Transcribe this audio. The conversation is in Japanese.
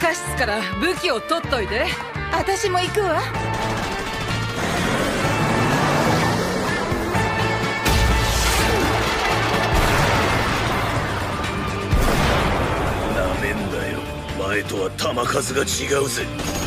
から武器を取っといて私も行くわ。なめんなよ。前とは弾数が違うぜ。